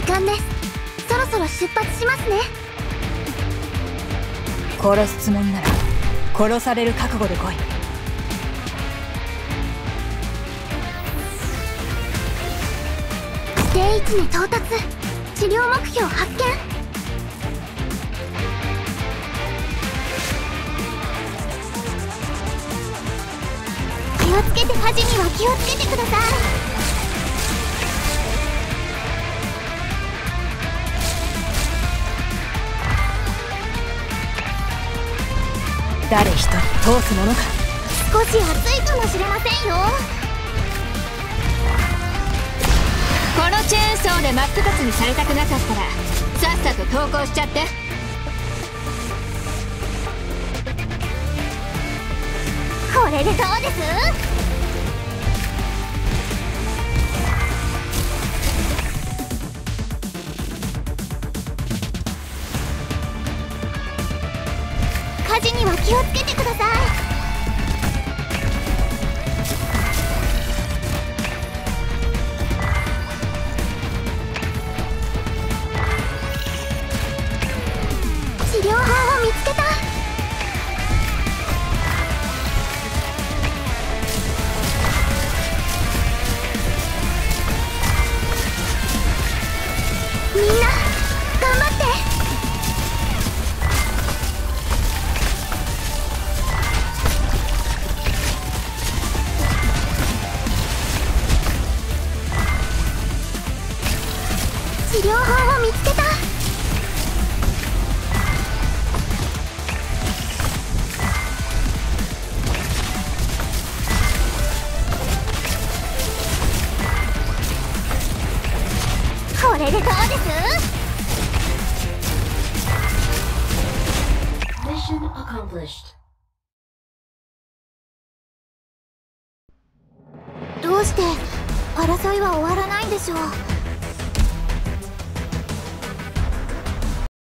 間です。そろそろ出発しますね。殺すつもりなら殺される覚悟で来い。定位置に到達。治療目標発見。気をつけて火事には気をつけてください誰一人通すものか。少し暑いかもしれませんよ。このチェーンソーで真っ二つにされたくなかったらさっさと投降しちゃって。これでどうです？事には気をつけてください。治療法を見つけた。治療法を見つけた。これでどうです？Mission accomplished. どうして争いは終わらないんでしょう？